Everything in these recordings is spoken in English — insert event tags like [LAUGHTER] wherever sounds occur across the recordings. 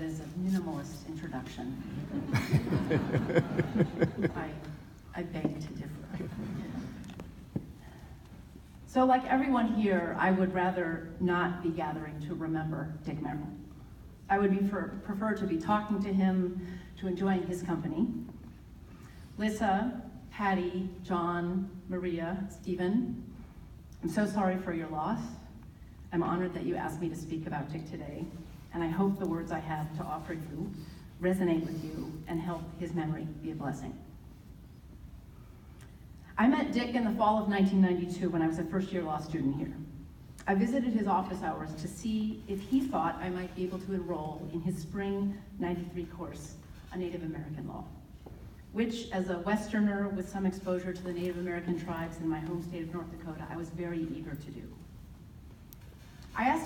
that is a minimalist introduction. [LAUGHS] I, I beg to differ. So like everyone here, I would rather not be gathering to remember Dick Merrill. I would be for, prefer to be talking to him, to enjoying his company. Lissa, Patty, John, Maria, Stephen, I'm so sorry for your loss. I'm honored that you asked me to speak about Dick today, and I hope the words I have to offer you resonate with you and help his memory be a blessing. I met Dick in the fall of 1992 when I was a first year law student here. I visited his office hours to see if he thought I might be able to enroll in his spring 93 course on Native American law, which, as a Westerner with some exposure to the Native American tribes in my home state of North Dakota, I was very eager to do.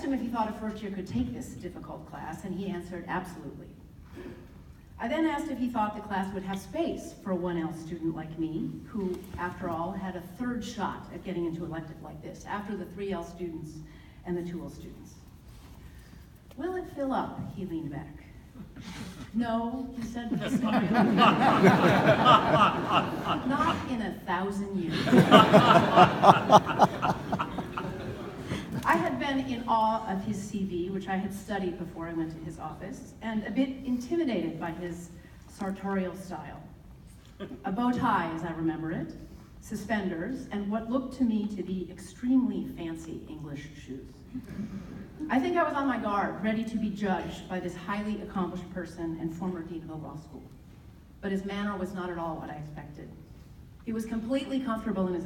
Him if he thought a first year could take this difficult class, and he answered absolutely. I then asked if he thought the class would have space for a 1L student like me, who, after all, had a third shot at getting into elective like this, after the 3L students and the 2L students. Will it fill up? He leaned back. [LAUGHS] No, he said with a smile. [LAUGHS] Not in a thousand years. [LAUGHS] In awe of his CV, which I had studied before I went to his office, and a bit intimidated by his sartorial style. A bow tie, as I remember it, suspenders, and what looked to me to be extremely fancy English shoes. I think I was on my guard, ready to be judged by this highly accomplished person and former dean of the law school. But his manner was not at all what I expected. He was completely comfortable in his